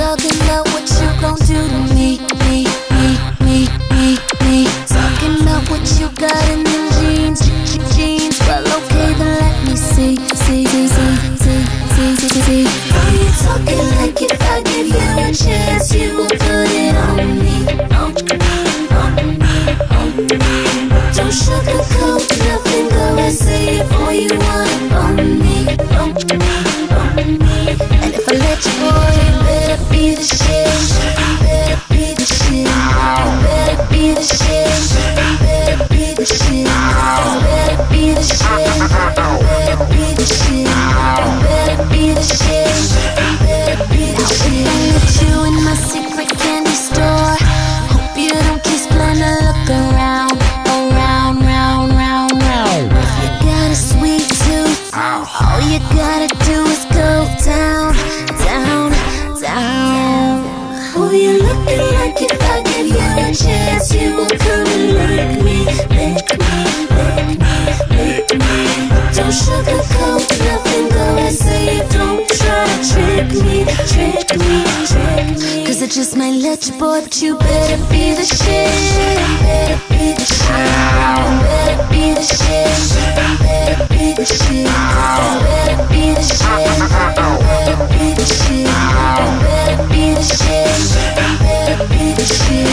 talking about what you gon' do to me, me, me, me, me, me. Talking about what you got in chance you will just might let you, boy, but you better be the shit. Better be the shit. Better be the shit. Better be the shit. Better be the shit. Better be the shit. Better be the shit. Better be the shit.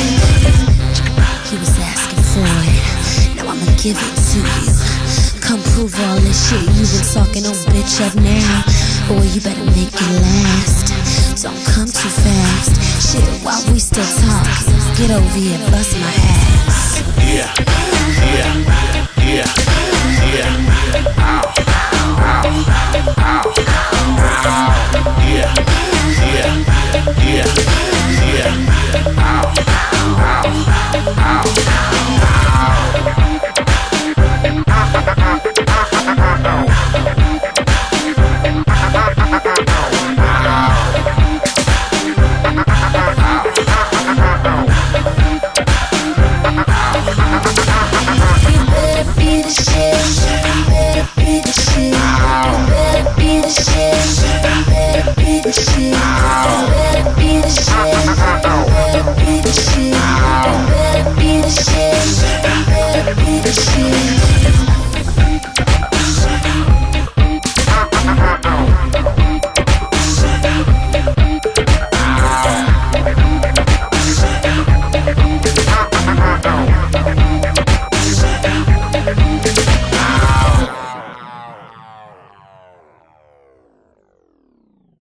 He was asking for it. Now I'ma give it to you. Come prove all this shit you've been talking on, bitch. up now. Get over here, bust my ass. Yeah, yeah, yeah, yeah. the shit. You better be the shit. Let it be the shit.